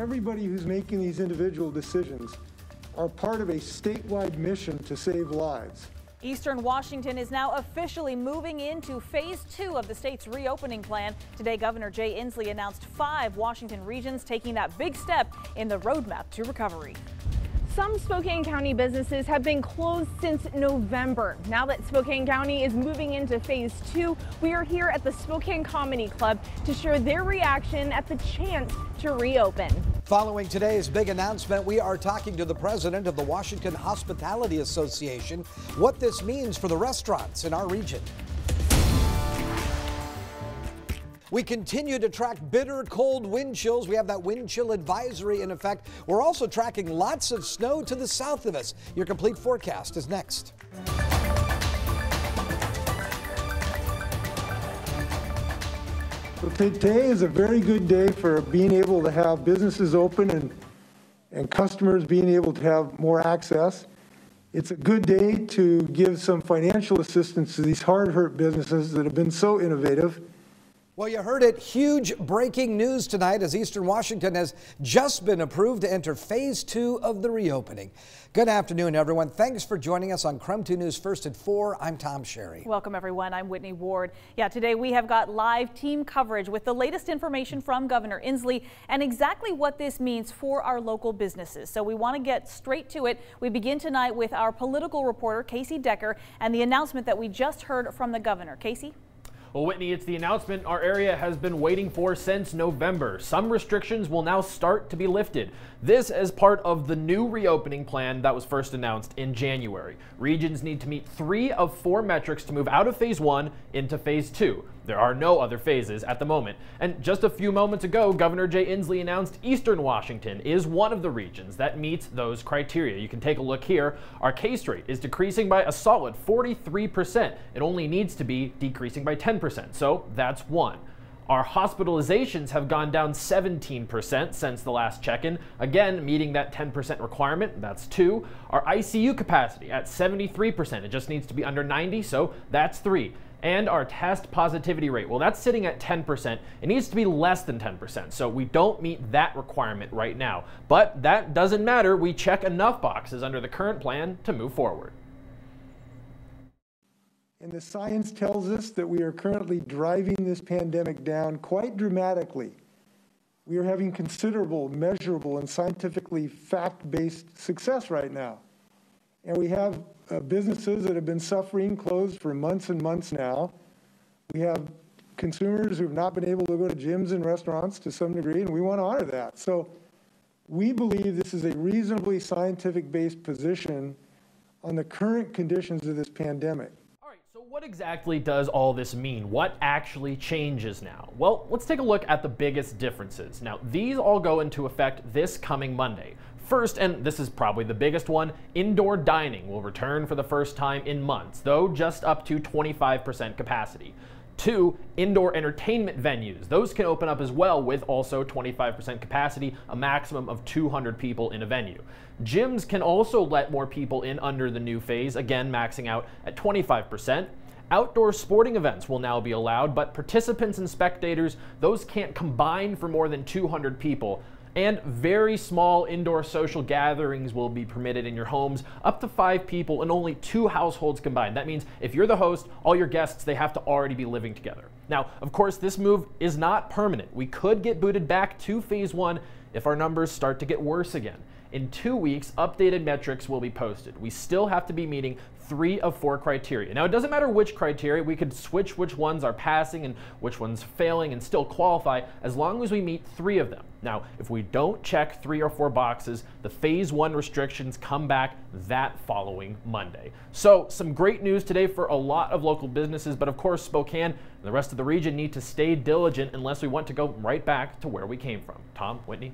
everybody who's making these individual decisions are part of a statewide mission to save lives. Eastern Washington is now officially moving into phase two of the state's reopening plan. Today, Governor Jay Inslee announced five Washington regions taking that big step in the roadmap to recovery. Some Spokane County businesses have been closed since November. Now that Spokane County is moving into phase two, we are here at the Spokane Comedy Club to share their reaction at the chance to reopen. Following today's big announcement, we are talking to the president of the Washington Hospitality Association what this means for the restaurants in our region. We continue to track bitter cold wind chills. We have that wind chill advisory in effect. We're also tracking lots of snow to the south of us. Your complete forecast is next. Today is a very good day for being able to have businesses open and, and customers being able to have more access. It's a good day to give some financial assistance to these hard hurt businesses that have been so innovative well, you heard it. Huge breaking news tonight as Eastern Washington has just been approved to enter phase two of the reopening. Good afternoon, everyone. Thanks for joining us on KREM 2 News First at 4. I'm Tom Sherry. Welcome, everyone. I'm Whitney Ward. Yeah, today we have got live team coverage with the latest information from Governor Inslee and exactly what this means for our local businesses. So we want to get straight to it. We begin tonight with our political reporter, Casey Decker, and the announcement that we just heard from the governor. Casey? Well, Whitney, it's the announcement our area has been waiting for since November. Some restrictions will now start to be lifted. This as part of the new reopening plan that was first announced in January. Regions need to meet three of four metrics to move out of phase one into phase two. There are no other phases at the moment. And just a few moments ago, Governor Jay Inslee announced Eastern Washington is one of the regions that meets those criteria. You can take a look here. Our case rate is decreasing by a solid 43%. It only needs to be decreasing by 10%. So that's one. Our hospitalizations have gone down 17% since the last check-in, again meeting that 10% requirement, that's two. Our ICU capacity at 73%, it just needs to be under 90, so that's three and our test positivity rate. Well, that's sitting at 10%. It needs to be less than 10%, so we don't meet that requirement right now. But that doesn't matter. We check enough boxes under the current plan to move forward. And the science tells us that we are currently driving this pandemic down quite dramatically. We are having considerable, measurable, and scientifically fact-based success right now. And we have uh, businesses that have been suffering closed for months and months now. We have consumers who have not been able to go to gyms and restaurants to some degree, and we want to honor that. So we believe this is a reasonably scientific based position on the current conditions of this pandemic. All right, so what exactly does all this mean? What actually changes now? Well, let's take a look at the biggest differences. Now, these all go into effect this coming Monday. First, and this is probably the biggest one, indoor dining will return for the first time in months, though just up to 25% capacity. Two, indoor entertainment venues. Those can open up as well with also 25% capacity, a maximum of 200 people in a venue. Gyms can also let more people in under the new phase, again maxing out at 25%. Outdoor sporting events will now be allowed, but participants and spectators, those can't combine for more than 200 people. And very small indoor social gatherings will be permitted in your homes, up to five people and only two households combined. That means if you're the host, all your guests, they have to already be living together. Now, of course, this move is not permanent. We could get booted back to phase one if our numbers start to get worse again. In two weeks, updated metrics will be posted. We still have to be meeting three of four criteria. Now, it doesn't matter which criteria, we could switch which ones are passing and which ones failing and still qualify as long as we meet three of them. Now, if we don't check three or four boxes, the phase one restrictions come back that following Monday. So, some great news today for a lot of local businesses, but of course, Spokane and the rest of the region need to stay diligent unless we want to go right back to where we came from. Tom, Whitney?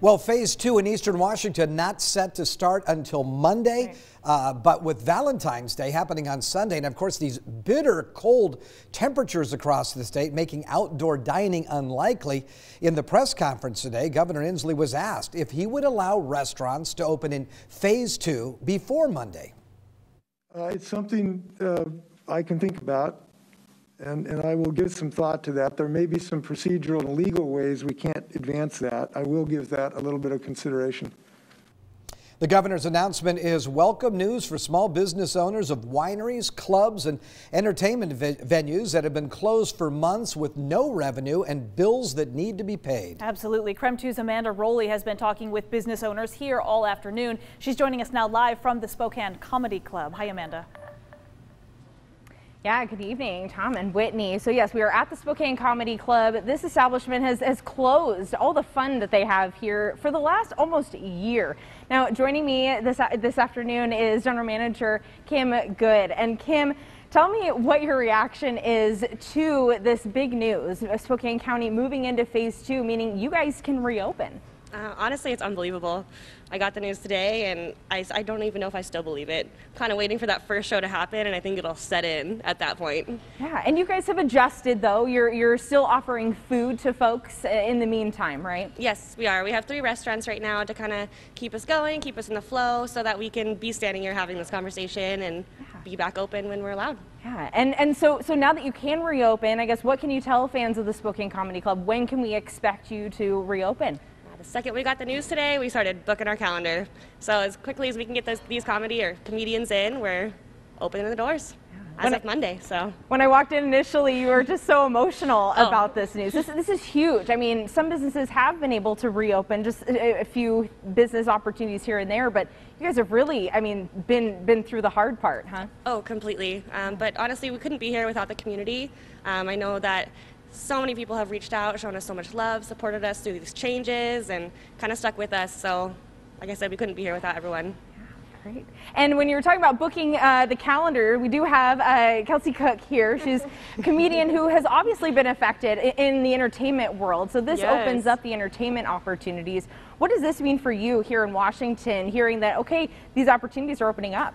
Well, phase two in eastern Washington not set to start until Monday, uh, but with Valentine's Day happening on Sunday, and of course these bitter cold temperatures across the state making outdoor dining unlikely. In the press conference today, Governor Inslee was asked if he would allow restaurants to open in phase two before Monday. Uh, it's something uh, I can think about. And, and I will give some thought to that. There may be some procedural and legal ways we can't advance that. I will give that a little bit of consideration. The governor's announcement is welcome news for small business owners of wineries, clubs, and entertainment ve venues that have been closed for months with no revenue and bills that need to be paid. Absolutely. KREM 2's Amanda Rowley has been talking with business owners here all afternoon. She's joining us now live from the Spokane Comedy Club. Hi, Amanda. Yeah, good evening, Tom and Whitney. So yes, we are at the Spokane Comedy Club. This establishment has, has closed all the fun that they have here for the last almost year. Now, joining me this, this afternoon is General Manager Kim Good. And Kim, tell me what your reaction is to this big news, Spokane County moving into phase two, meaning you guys can reopen. Uh, honestly, it's unbelievable. I got the news today, and I, I don't even know if I still believe it. Kind of waiting for that first show to happen, and I think it'll set in at that point. Yeah, and you guys have adjusted, though. You're, you're still offering food to folks in the meantime, right? Yes, we are. We have three restaurants right now to kind of keep us going, keep us in the flow, so that we can be standing here having this conversation and yeah. be back open when we're allowed. Yeah, and, and so, so now that you can reopen, I guess what can you tell fans of the Spokane Comedy Club? When can we expect you to reopen? The second we got the news today, we started booking our calendar. So as quickly as we can get those, these comedy or comedians in, we're opening the doors. As when of Monday, so. When I walked in initially, you were just so emotional oh. about this news. This, this is huge. I mean, some businesses have been able to reopen, just a, a few business opportunities here and there, but you guys have really, I mean, been been through the hard part, huh? Oh, completely. Um, but honestly, we couldn't be here without the community. Um, I know that so many people have reached out, shown us so much love, supported us through these changes, and kind of stuck with us. So, like I said, we couldn't be here without everyone. Great. And when you were talking about booking uh, the calendar, we do have uh, Kelsey Cook here. She's a comedian who has obviously been affected in the entertainment world. So this yes. opens up the entertainment opportunities. What does this mean for you here in Washington, hearing that, okay, these opportunities are opening up?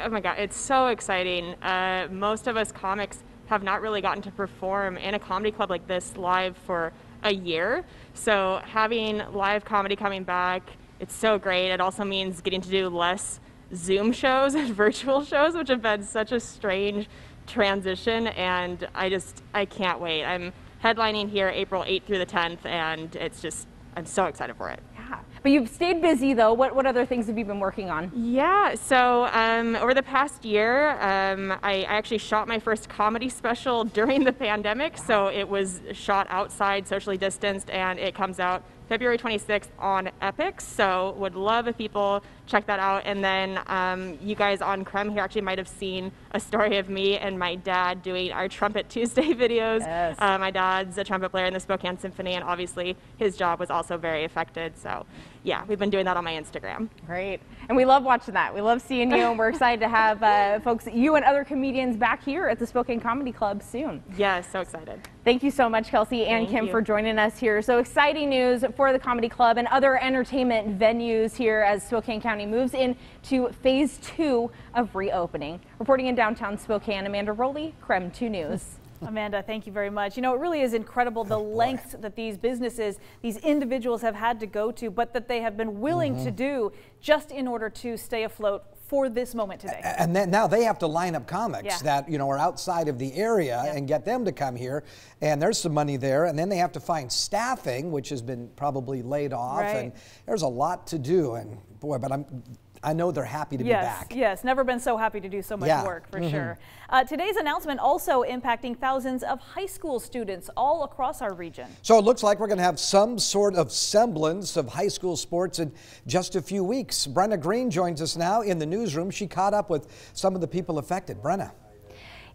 Oh my God, it's so exciting. Uh, most of us comics have not really gotten to perform in a comedy club like this live for a year. So having live comedy coming back, it's so great. It also means getting to do less Zoom shows and virtual shows, which have been such a strange transition. And I just, I can't wait. I'm headlining here April 8th through the 10th, and it's just, I'm so excited for it. But you've stayed busy though. What, what other things have you been working on? Yeah, so um, over the past year, um, I, I, actually shot my first comedy special during the pandemic. So it was shot outside, socially distanced, and it comes out February 26th on Epix. So would love if people check that out. And then um, you guys on KREM here actually might have seen a story of me and my dad doing our Trumpet Tuesday videos. Yes. Uh, my dad's a trumpet player in the Spokane Symphony, and obviously his job was also very affected. So yeah, we've been doing that on my Instagram. Great. And we love watching that. We love seeing you, and we're excited to have uh, folks, you and other comedians back here at the Spokane Comedy Club soon. Yeah, so excited. Thank you so much, Kelsey and Thank Kim, you. for joining us here. So exciting news for the Comedy Club and other entertainment venues here as Spokane County moves into phase two of reopening. Reporting in downtown Spokane, Amanda Rowley, KREM 2 News. Amanda, thank you very much. You know, it really is incredible the lengths that these businesses, these individuals have had to go to, but that they have been willing mm -hmm. to mm-hmm. do just in order to stay afloat for this moment today. And then now they have to line up comics yeah. that, you know, are outside of the area and get them to come here. And there's some money there. And then they have to find staffing, which has been probably laid off. Right. And there's a lot to do. And boy, but I'm I know they're happy to yes, be back. Yes, never been so happy to do so much yeah. work, for mm -hmm. sure. Uh, today's announcement also impacting thousands of high school students all across our region. So it looks like we're going to have some sort of semblance of high school sports in just a few weeks. Brenna Green joins us now in the newsroom. She caught up with some of the people affected. Brenna.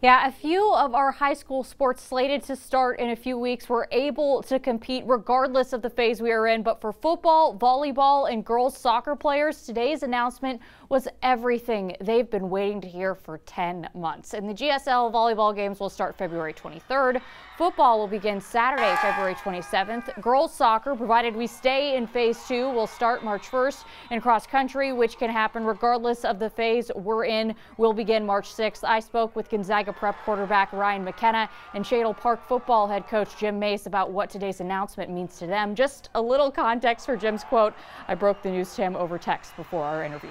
Yeah, a few of our high school sports slated to start in a few weeks were able to compete regardless of the phase we are in. But for football, volleyball, and girls soccer players, today's announcement was everything they've been waiting to hear for 10 months. And the GSL volleyball games will start February 23rd. Football will begin Saturday, February 27th. Girls soccer, provided we stay in phase two, will start March 1st. And cross country, which can happen regardless of the phase we're in, will begin March 6th. I spoke with Gonzaga Prep quarterback Ryan McKenna and Shadle Park football head coach Jim Mace about what today's announcement means to them. Just a little context for Jim's quote. I broke the news to him over text before our interview.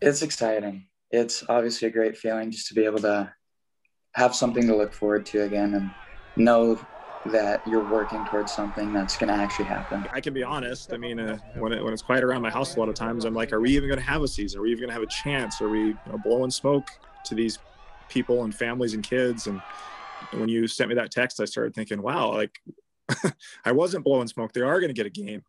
It's exciting. It's obviously a great feeling just to be able to have something to look forward to again and know that you're working towards something that's going to actually happen. I can be honest. I mean, uh, when, it, when it's quiet around my house a lot of times, I'm like, are we even going to have a season? Are we even going to have a chance? Are we you know, blowing smoke to these people and families and kids? And when you sent me that text, I started thinking, wow, like I wasn't blowing smoke. They are going to get a game.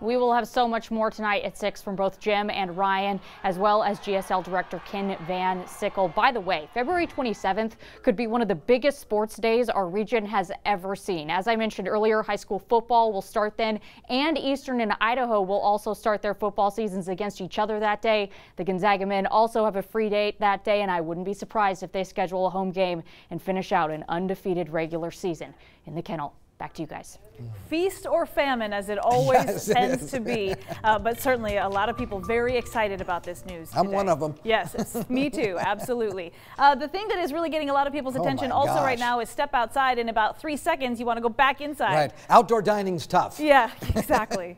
We will have so much more tonight at 6 from both Jim and Ryan, as well as GSL Director Ken Van Sickle. By the way, February 27th could be one of the biggest sports days our region has ever seen. As I mentioned earlier, high school football will start then, and Eastern and Idaho will also start their football seasons against each other that day. The Gonzaga men also have a free date that day, and I wouldn't be surprised if they schedule a home game and finish out an undefeated regular season in the kennel. Back to you guys. Feast or famine, as it always Yes, tends is. to be. Uh, but certainly a lot of people very excited about this news. I'm today. one them. Yes, me too, absolutely. Uh, the thing that is really getting a lot of people's Oh attention my also right now is step outside in about three seconds. You want to go back inside. Right. Outdoor dining's tough. Yeah, exactly.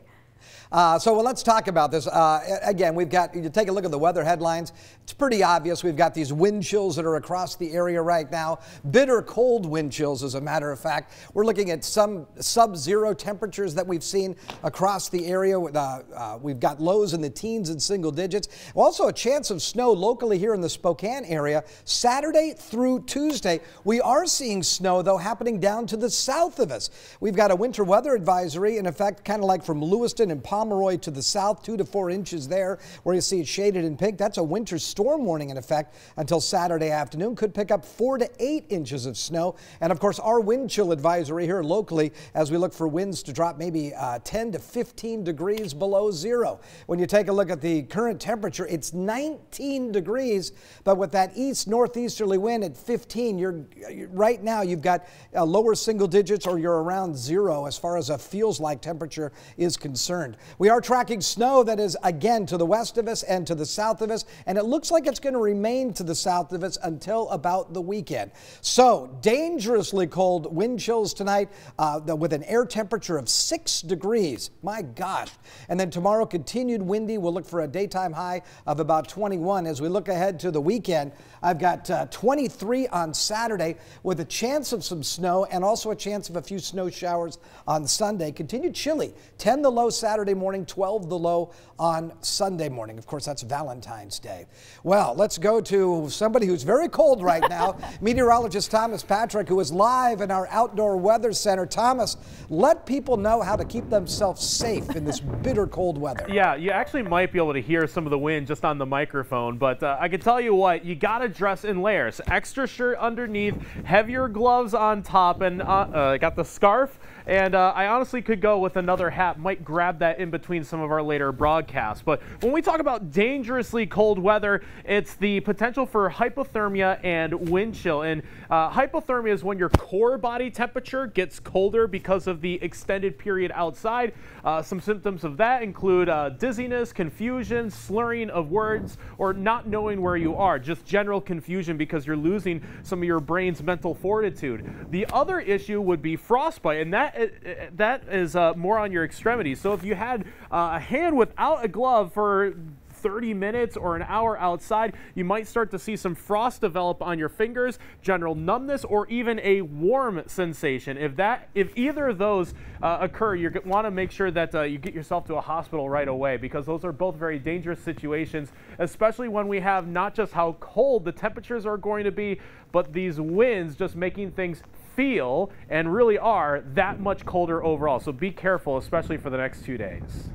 Uh, so well, let's talk about this. Uh, again, we've got, you take a look at the weather headlines. It's pretty obvious. We've got these wind chills that are across the area right now. Bitter cold wind chills, as a matter of fact. We're looking at some sub zero temperatures that we've seen across the area. Uh, uh, we've got lows in the teens and single digits. Also, a chance of snow locally here in the Spokane area Saturday through Tuesday. We are seeing snow, though, happening down to the south of us. We've got a winter weather advisory in effect, kind of like from Lewiston and Pomeroy to the south, two to four inches there, where you see it shaded in pink. That's a winter storm warning in effect until Saturday afternoon. Could pick up four to eight inches of snow. And of course, our wind chill advisory here locally as we look for winds to drop maybe uh, 10 to 15 degrees below zero. When you take a look at the current temperature, it's 19 degrees, but with that east northeasterly wind at 15, you're right now you've got uh, lower single digits or you're around zero as far as a feels like temperature is concerned. We are tracking snow that is again to the west of us and to the south of us, and it looks like it's going to remain to the south of us until about the weekend. So, dangerously cold wind chills tonight uh, with an air temperature of six degrees. My gosh. And then tomorrow, continued windy. We'll look for a daytime high of about 21. As we look ahead to the weekend, I've got uh, 23 on Saturday with a chance of some snow and also a chance of a few snow showers on Sunday. Continued chilly. 10 the low Saturday morning, 12 the low on Sunday morning. Of course, that's Valentine's Day. Well, let's go to somebody who's very cold right now, meteorologist Thomas Patrick, who is live in our outdoor weather center. Thomas, let people know how to keep themselves safe in this bitter cold weather. Yeah, you actually might be able to hear some of the wind just on the microphone, but uh, I can tell you what, you got to dress in layers. Extra shirt underneath, heavier gloves on top, and uh, uh, got the scarf. And uh, I honestly could go with another hat, might grab that in between some of our later broadcasts. But when we talk about dangerously cold weather, it's the potential for hypothermia and wind chill. And uh, hypothermia is when your core body temperature gets colder because of the extended period outside. Uh, some symptoms of that include uh, dizziness, confusion, slurring of words, or not knowing where you are. Just general confusion because you're losing some of your brain's mental fortitude. The other issue would be frostbite, and that that is uh, more on your extremities. So if had uh, a hand without a glove for 30 minutes or an hour outside, you might start to see some frost develop on your fingers, general numbness, or even a warm sensation. If that, if either of those uh, occur, you want to make sure that uh, you get yourself to a hospital right away because those are both very dangerous situations, especially when we have not just how cold the temperatures are going to be, but these winds just making things feel and really are that much colder overall. So be careful, especially for the next two days.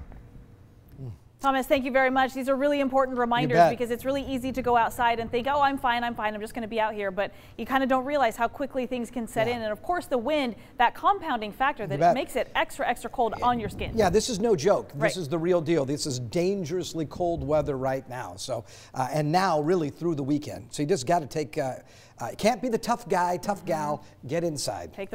Thomas, thank you very much. These are really important reminders because it's really easy to go outside and think, oh, I'm fine, I'm fine, I'm just going to be out here. But you kind of don't realize how quickly things can set Yeah. in. And of course, the wind, that compounding factor that it makes it extra, extra cold on your skin. Yeah, this is no joke. This Right. is the real deal. This is dangerously cold weather right now. So, uh, and now really through the weekend. So you just got to take. Uh, uh, can't be the tough guy, tough gal. Get inside. Take the